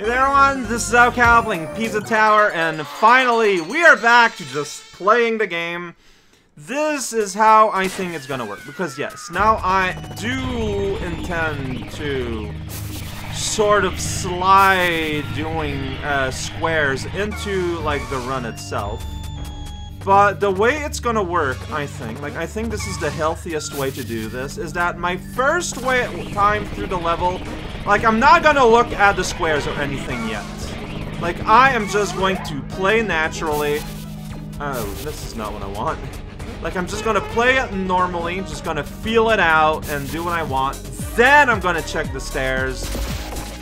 Hey there everyone, this is raocow playing Pizza Tower, and finally we are back to just playing the game. This is how I think it's gonna work, because yes, now I do intend to sort of slide doing uh, squares into like the run itself. But the way it's gonna work, I think, like I think this is the healthiest way to do this, is that my first way time through the level, like I'm not gonna look at the squares or anything yet. Like I am just going to play naturally. Oh, this is not what I want. Like I'm just gonna play it normally, just gonna feel it out and do what I want. Then I'm gonna check the stairs.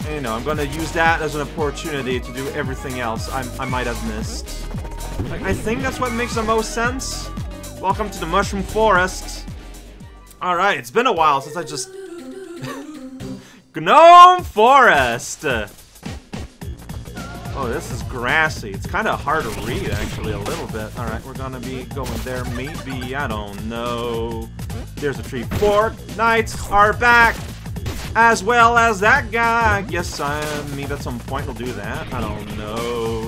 And, you know, I'm gonna use that as an opportunity to do everything else I, I might have missed. I think that's what makes the most sense. Welcome to the Mushroom Forest. Alright, it's been a while since I just... Gnome Forest! Oh, this is grassy. It's kind of hard to read, actually, a little bit. Alright, we're gonna be going there, maybe. I don't know. There's a tree. Four knights are back! As well as that guy. I guess I mean at some point we'll do that. I don't know.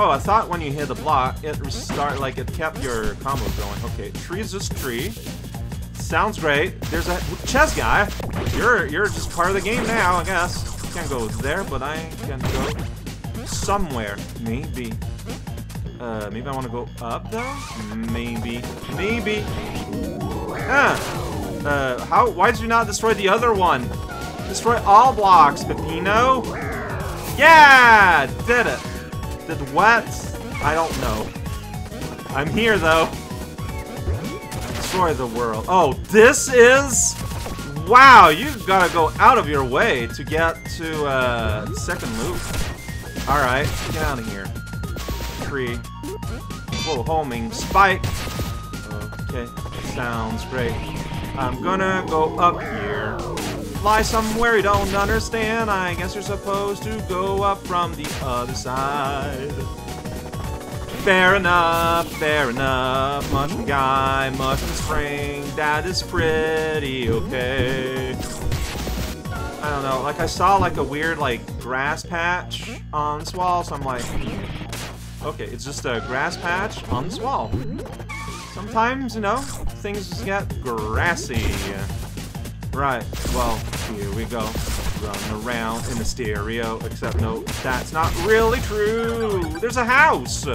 Oh, I thought when you hit the block, it restart like it kept your combo going. Okay, tree is just tree. Sounds great. There's a chess guy. You're you're just part of the game now, I guess. Can't go there, but I can go somewhere. Maybe. Uh, maybe I want to go up though. Maybe. Maybe. Ah. Uh, how? Why did you not destroy the other one? Destroy all blocks, Peppino. Yeah, did it. Did what? I don't know. I'm here though. Destroy the world. Oh, this is. Wow, you've got to go out of your way to get to uh, second loop. All right, get out of here. Tree. Whoa, homing spike. Okay, sounds great. I'm gonna go up here. Fly somewhere you don't understand. I guess you're supposed to go up from the other side. Fair enough, fair enough. Mushroom guy, mushroom spring. That is pretty okay. I don't know. Like I saw like a weird like grass patch on this wall, so I'm like, okay, it's just a grass patch on this wall. Sometimes, you know, things just get grassy. Right, well, here we go. Running around in the stereo, except no, that's not really true. There's a house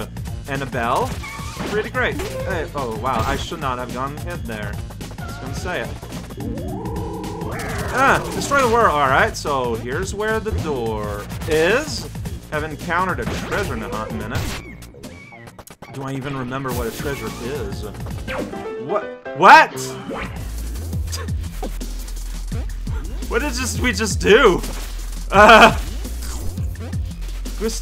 and a bell. Pretty great. Hey, oh, wow, I should not have gone hit there. Just gonna say it. Ah, destroy the world. Alright, so here's where the door is. Have encountered a treasure in a hot minute. Do I even remember what a treasure is? What? What? What did just we just do? Uh.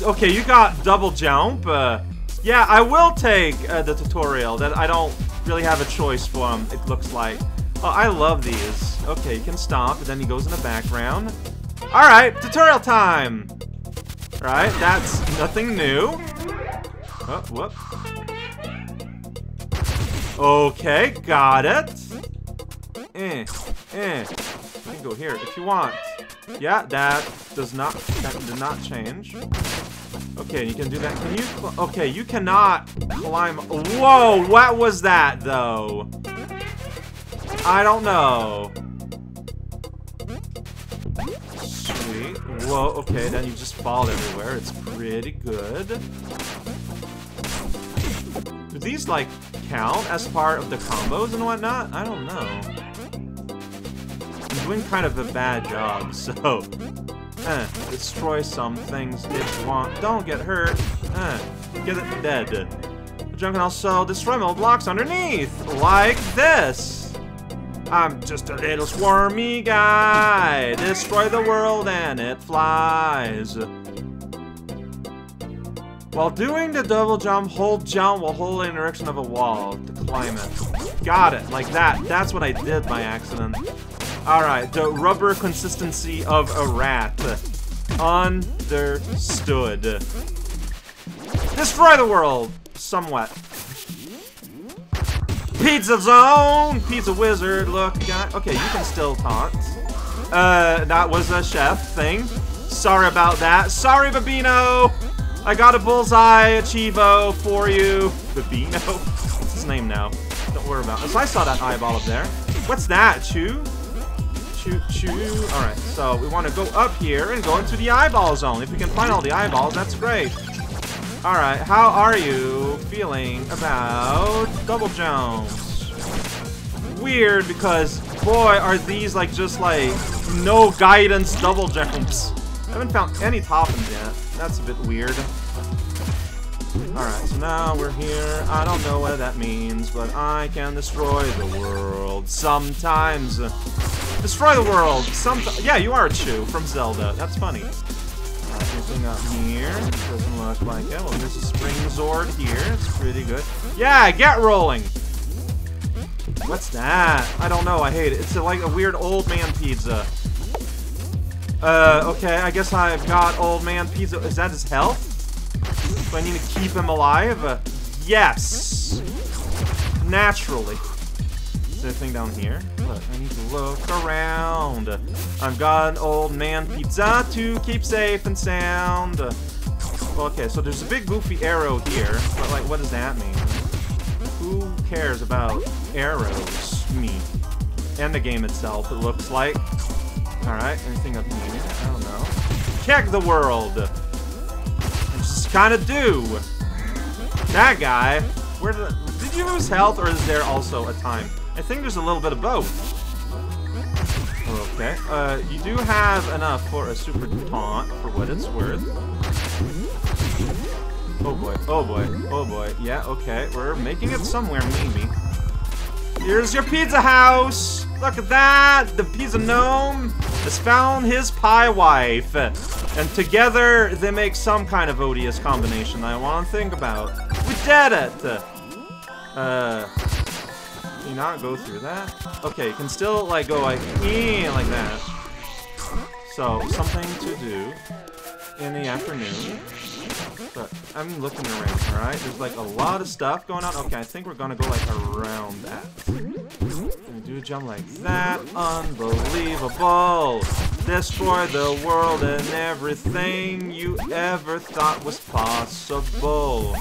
Okay, you got double jump. Uh, yeah, I will take uh, the tutorial that I don't really have a choice from. It looks like. Oh, I love these. Okay, you can stop, and then he goes in the background. All right, tutorial time. All right, that's nothing new. Oh, whoop. Okay, got it. Eh, eh. Go here if you want. Yeah, that does not, that did not change. Okay, you can do that. Can you, okay, you cannot climb. Whoa, what was that, though? I don't know. Sweet. Whoa, okay, then you just fall everywhere. It's pretty good. Do these, like, count as part of the combos and whatnot? I don't know. I'm doing kind of a bad job, so... Eh, destroy some things if you want. Don't get hurt. Eh, get it dead. The junk can also destroy metal blocks underneath, like this. I'm just a little swarmy guy. Destroy the world and it flies. While doing the double jump, hold jump while holding in the direction of a wall to climb it. Got it, like that. That's what I did by accident. Alright, the rubber consistency of a rat. Understood. Destroy the world! Somewhat. Pizza Zone! Pizza Wizard, look, guy. Okay, you can still taunt. Uh, that was a chef thing. Sorry about that. Sorry, Peppino! I got a bullseye Achievo for you. Peppino? What's his name now? Don't worry about it. So I saw that eyeball up there. What's that? Chew? Chew, chew. Alright, so we want to go up here and go into the eyeball zone. If we can find all the eyeballs, that's great. Alright, how are you feeling about double jumps? Weird, because, boy, are these, like, just, like, no guidance double jumps. I haven't found any toppins yet. That's a bit weird. Alright, so now we're here. I don't know what that means, but I can destroy the world sometimes. Destroy the world! Sometimes. Yeah, you are Chew from Zelda. That's funny. Alright, anything up here? Doesn't look like it. Well, there's a Spring Zord here. It's pretty good. Yeah, get rolling! What's that? I don't know. I hate it. It's a, like a weird old man pizza. Uh, okay, I guess I've got old man pizza. Is that his health? Do I need to keep him alive? Uh, yes! Naturally. Is there anything down here? Look, I need to look around. I've got an old man pizza to keep safe and sound. Okay, so there's a big goofy arrow here, but like, what does that mean? Who cares about arrows? Me. And the game itself, it looks like. Alright, anything up here? I don't know. Check the world! Just kind of do. That guy, where did, did you lose health or is there also a time? I think there's a little bit of both. Okay, uh, you do have enough for a super taunt, for what it's worth. Oh boy, oh boy, oh boy. Yeah, okay, we're making it somewhere, maybe. Here's your pizza house! Look at that! The pizza gnome has found his pie wife. And together, they make some kind of odious combination I want to think about. We did it! Uh... Can you not go through that? Okay, you can still, like, go like, like that. So, something to do in the afternoon. But I'm looking around, alright? There's like a lot of stuff going on. Okay, I think we're gonna go like around that. Gonna do a jump like that. Unbelievable! Destroy the world and everything you ever thought was possible.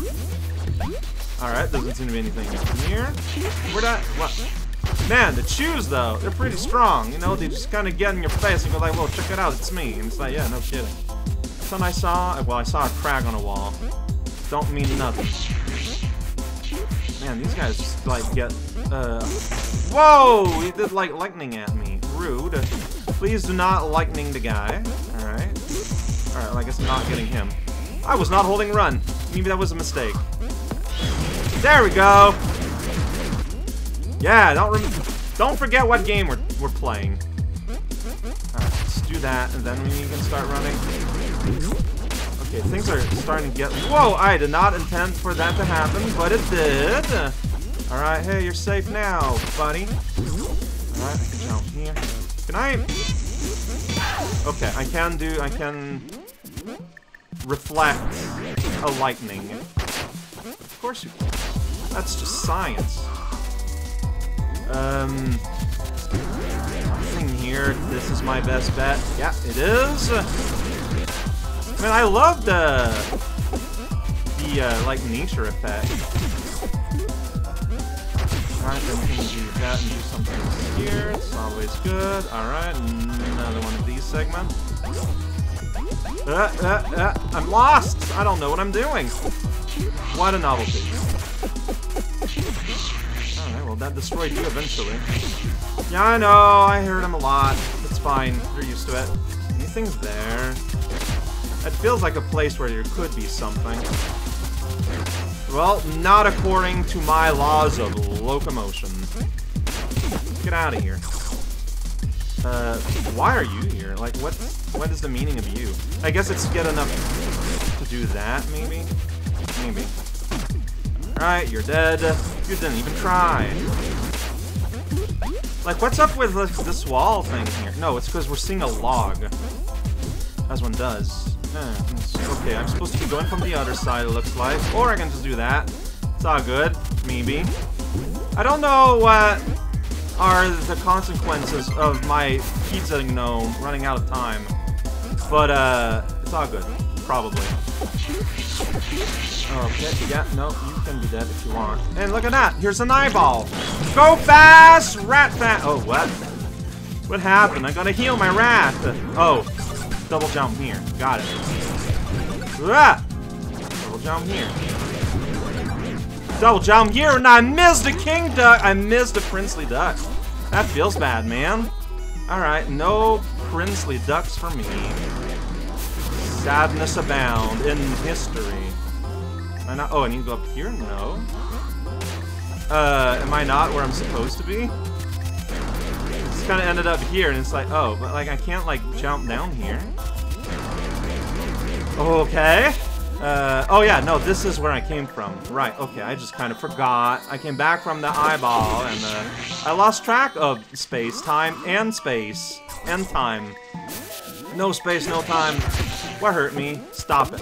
Alright, doesn't seem to be anything in here. Where'd I... What? Man, the chews, though, they're pretty strong. You know, they just kind of get in your face and go like, well, check it out, it's me. And it's like, yeah, no kidding. Something I saw? Well, I saw a crag on a wall. Don't mean nothing. Man, these guys just, like, get, uh... Whoa! He did, like, lightning at me. Rude. Please do not lightning the guy. Alright. Alright, well, I guess I'm not getting him. I was not holding run. Maybe that was a mistake. There we go! Yeah, don't don't forget what game we're, we're playing. Alright, let's do that, and then we can start running. Okay, things are starting to get... Whoa, I did not intend for that to happen, but it did. Alright, hey, you're safe now, buddy. Alright, I can jump here. Can I... Okay, I can do... I can... Reflect a lightning. Of course you can. That's just science. Um... Nothing here. This is my best bet. Yeah, it is. Man, I love the... The, uh, like, nature effect. Alright, then we can do that and do something here. It's always good. Alright, another one of these segments. Uh, uh, uh, I'm lost! I don't know what I'm doing. What a novelty. Alright, well that destroyed you eventually. Yeah, I know, I heard him a lot. It's fine, you're used to it. Anything's there? It feels like a place where there could be something. Well, not according to my laws of locomotion. Get out of here. Uh, why are you here? Like, what, what is the meaning of you? I guess it's get enough to do that, maybe? Maybe. Alright, you're dead. You didn't even try. Like, what's up with this wall thing here? No, it's because we're seeing a log. As one does. Okay, I'm supposed to be going from the other side, it looks like. Or I can just do that. It's all good. Maybe. I don't know what are the consequences of my pizza gnome running out of time. But, uh, it's all good. Probably. Okay, yeah, no, you can be dead if you want. And look at that, here's an eyeball. Go fast, rat fast. Oh, what? What happened? I gotta heal my rat. Oh, double jump here. Got it. Ah! Double jump here. Double jump here, and I missed the king duck. I missed the princely duck. That feels bad, man. Alright, no princely ducks for me. Sadness abound in history. Am I not? Oh, I need to go up here? No. Uh, am I not where I'm supposed to be? Just kind of ended up here, and it's like, oh, but like I can't like jump down here. Okay. Uh, oh yeah, no, this is where I came from. Right, okay, I just kind of forgot. I came back from the eyeball, and I lost track of space, time, and space, and time. No space, no time. What hurt me? Stop it.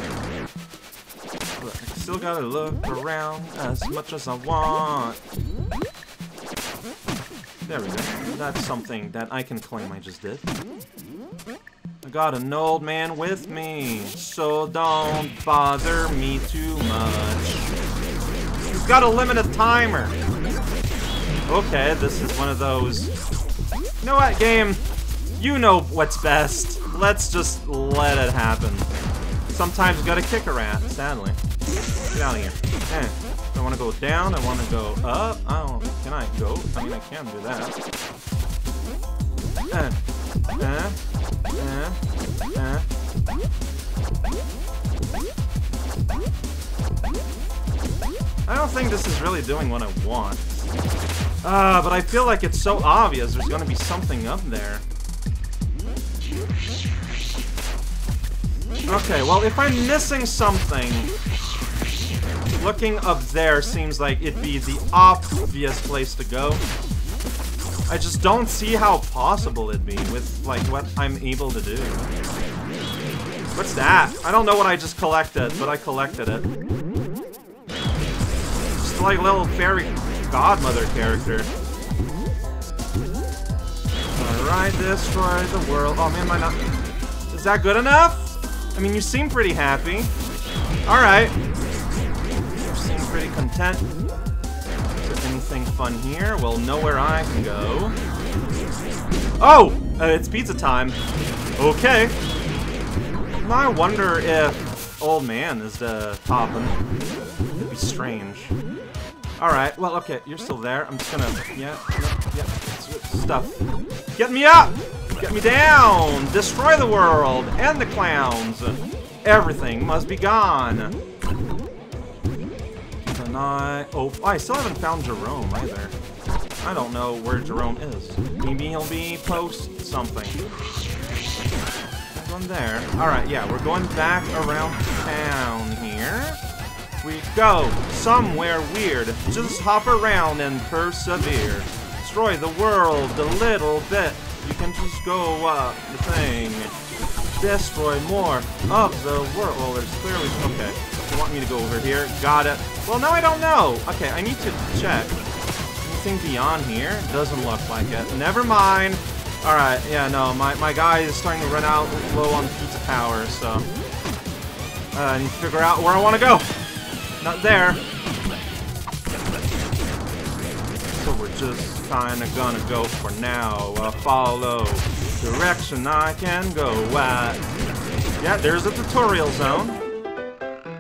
Look, still gotta look around as much as I want. There we go. That's something that I can claim I just did. I got an old man with me, so don't bother me too much. He's got a limited timer. Okay, this is one of those... You know what, game? You know what's best. Let's just let it happen. Sometimes you gotta kick a rat, sadly. Get out of here. Eh. I want to go down, I want to go up. I don't... Can I go? I mean, I can do that. Eh. Eh. I don't think this is really doing what I want. Uh, but I feel like it's so obvious there's gonna be something up there. Okay, well, if I'm missing something, looking up there seems like it'd be the obvious place to go. I just don't see how possible it'd be with, like, what I'm able to do. What's that? I don't know what I just collected, but I collected it. Just like little fairy godmother character. Alright, destroy the world. Oh man, I not... Is that good enough? I mean, you seem pretty happy. Alright. You seem pretty content. Fun here? Well, nowhere I can go. Oh! Uh, it's pizza time. Okay. I wonder if old man is the topping. It'd be strange. Alright, well, okay, you're still there. I'm just gonna... Yeah, yeah, yeah. Stuff. Get me up! Get me down! Destroy the world! And the clowns! Everything must be gone! Oh, I still haven't found Gerome either. I don't know where Gerome is. Maybe he'll be post something. Going there. Alright, yeah, we're going back around town here. We go somewhere weird. Just hop around and persevere. Destroy the world a little bit. You can just go up the thing. Destroy more of the world. Well, there's clearly... Okay. You want me to go over here? Got it. Well, now I don't know. Okay, I need to check. Anything beyond here? Doesn't look like it. Never mind. Alright, yeah, no, my, my guy is starting to run out low on pizza power, so... Uh, I need to figure out where I want to go. Not there. So we're just kinda gonna go for now. Uh, follow direction I can go at. Yeah, there's a tutorial zone.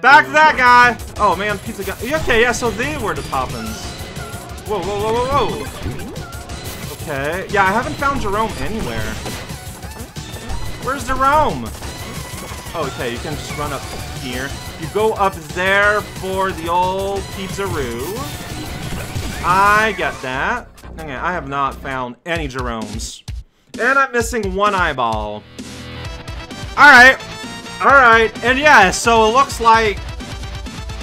Back to that guy! Oh man, pizza guy. Okay, yeah, so they were the toppins. Whoa, whoa, whoa, whoa, whoa. Okay. Yeah, I haven't found Gerome anywhere. Where's Gerome? Oh, okay, you can just run up here. You go up there for the old pizzaroo. I get that. Okay, I have not found any Geromes. And I'm missing one eyeball. Alright. Alright. And yeah, so it looks like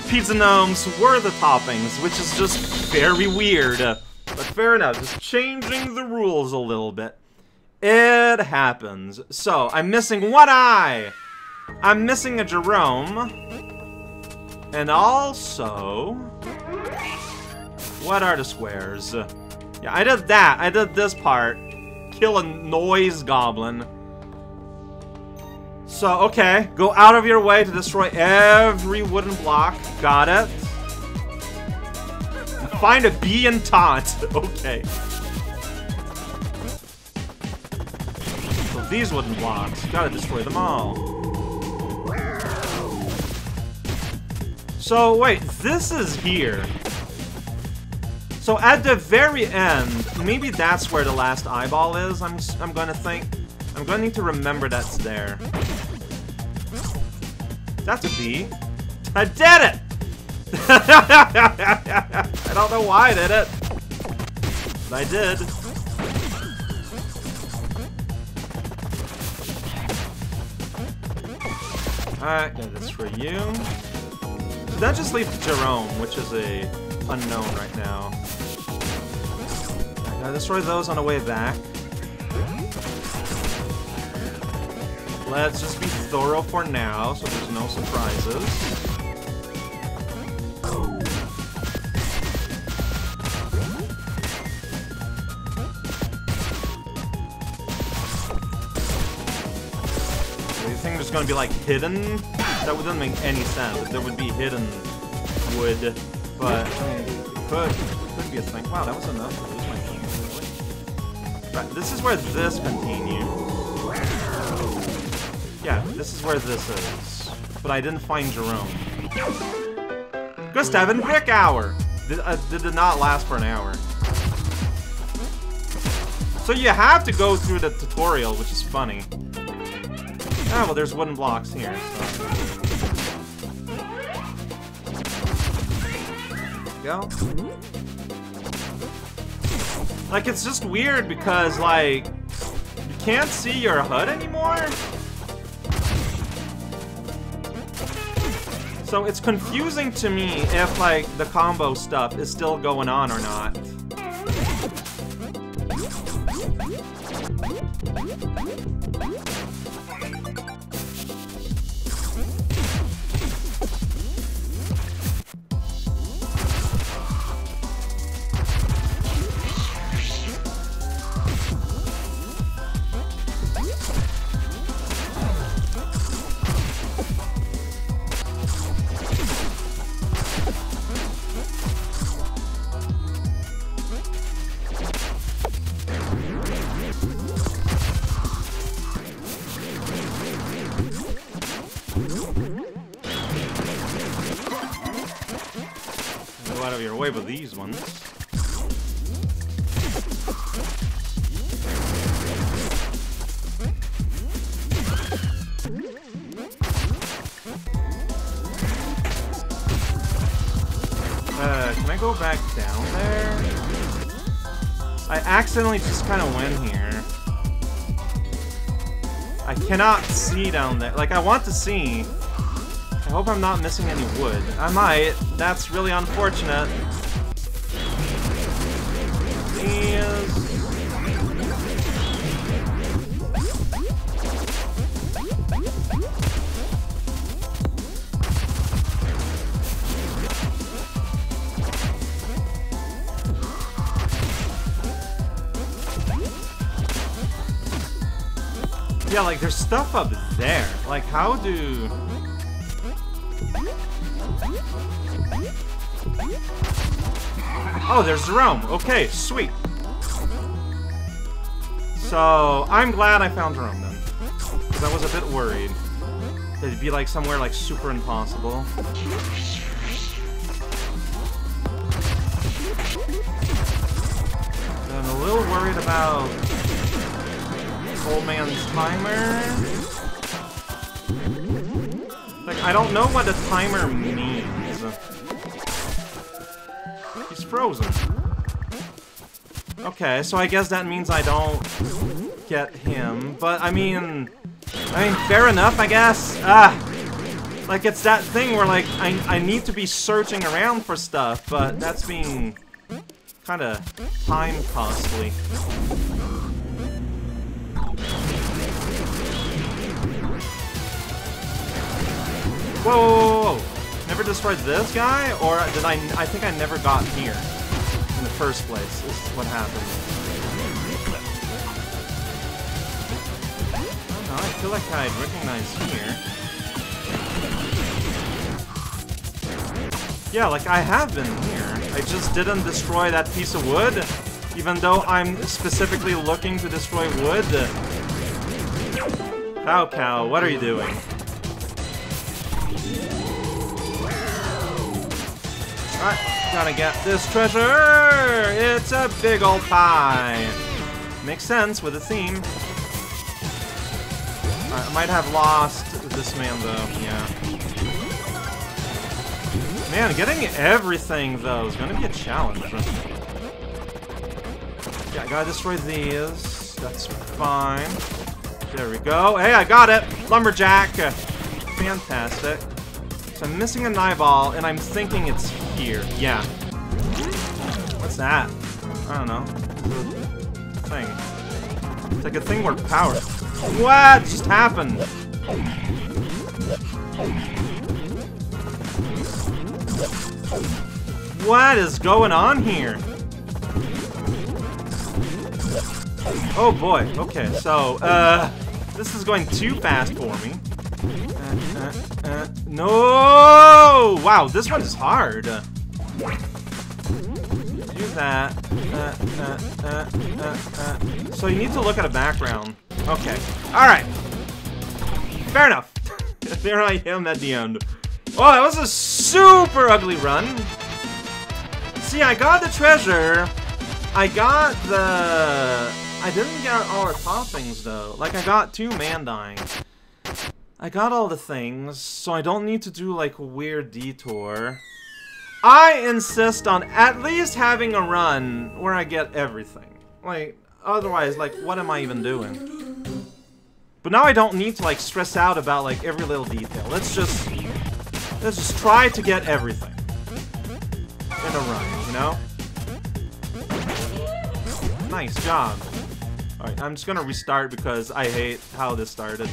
Pizza Gnomes were the toppings, which is just very weird. But fair enough, just changing the rules a little bit. It happens. So, I'm missing one eye! I'm missing a Gerome. And also... What are the squares? Yeah, I did that. I did this part. Kill a noise goblin. So, okay. Go out of your way to destroy every wooden block. Got it. Find a bee and taunt. okay. So these wooden blocks, gotta destroy them all. So, wait, this is here. So at the very end, maybe that's where the last eyeball is, I'm, I'm gonna think. I'm gonna need to remember that's there. That's a B. I did it! I don't know why I did it. But I did. Alright, got this for you. So that just leaves Gerome, which is a unknown right now. I gotta destroy those on the way back. Let's just be thorough for now, so there's no surprises. You think there's gonna be like hidden? That wouldn't make any sense if there would be hidden wood, but I could could be a thing. Wow, that was enough? Right, this is where this continues. Yeah, this is where this is. But I didn't find Gerome. Gustav and Brick Hour! Did, uh, did not last for an hour. So you have to go through the tutorial, which is funny. Ah, well, there's wooden blocks here, so. Go. Like, it's just weird because, like, you can't see your HUD anymore? So it's confusing to me if, like, the combo stuff is still going on or not. Go out of your way with these ones. Uh, can I go back down there? I accidentally just kind of went here. I cannot see down there. Like, I want to see. I hope I'm not missing any wood. I might. That's really unfortunate. Yeah, like, there's stuff up there. Like, how do... Oh, there's Gerome. Okay, sweet. So, I'm glad I found Gerome then. Because I was a bit worried. It'd be like somewhere like super impossible. I'm a little worried about old man's timer. Like, I don't know what a timer means. Frozen. Okay, so I guess that means I don't get him. But, I mean... I mean, fair enough, I guess. Ah! Like, it's that thing where, like, I, I need to be searching around for stuff, but that's being kind of time costly. Whoa, whoa, whoa, whoa, Never destroyed this guy? Or did I... I think I never got here. In the first place, This is what happened. Oh, I don't know, I feel like I'd recognize here. Yeah, like I have been here. I just didn't destroy that piece of wood, even though I'm specifically looking to destroy wood. Cow Cow, what are you doing? Gotta get this treasure! It's a big old pie! Makes sense with the theme. I might have lost this man though, yeah. Man, getting everything though is gonna be a challenge. Yeah, I gotta destroy these. That's fine. There we go. Hey, I got it! Lumberjack! Fantastic. So I'm missing an eyeball, and I'm thinking it's here. Yeah. What's that? I don't know. thing. It's like a thing where power... What just happened? What is going on here? Oh boy, okay, so, uh, this is going too fast for me. No! Wow, this one is hard. Do that. Uh, uh, uh, so you need to look at a background. Okay. Alright. Fair enough. there I am at the end. Oh, that was a super ugly run. See, I got the treasure. I got the... I didn't get all the toppings, though. Like, I got two Mandine. I got all the things, so I don't need to do, like, a weird detour. I insist on at least having a run where I get everything. Like, otherwise, like, what am I even doing? But now I don't need to, like, stress out about, like, every little detail. Let's just... Let's just try to get everything. In a run, you know? Nice job. Alright, I'm just gonna restart because I hate how this started.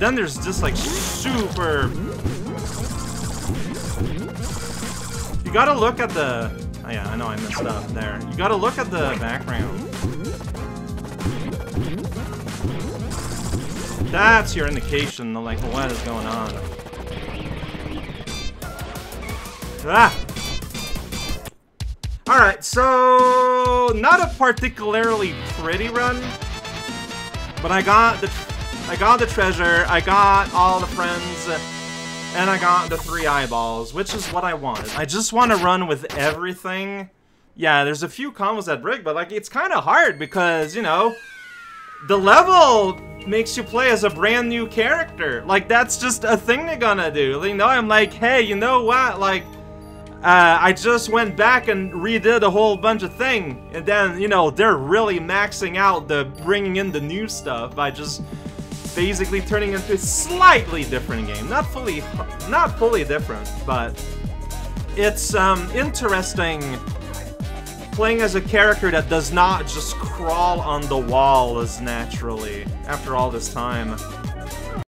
Then there's just like super... You gotta look at the... Oh yeah, I know I messed up there. You gotta look at the background. That's your indication of like what is going on. Ah! Alright, so not a particularly pretty run, but I got the I got the treasure, I got all the friends, and I got the three eyeballs, which is what I wanted. I just want to run with everything. Yeah, there's a few combos that break, but like it's kind of hard because, you know, the level makes you play as a brand new character. Like that's just a thing they're gonna do. You know, I'm like, hey, you know what? Like uh, I just went back and redid a whole bunch of thing, and then, you know, they're really maxing out the bringing in the new stuff by just basically turning into a slightly different game. Not fully, not fully different, but it's um, interesting playing as a character that does not just crawl on the wall as naturally after all this time.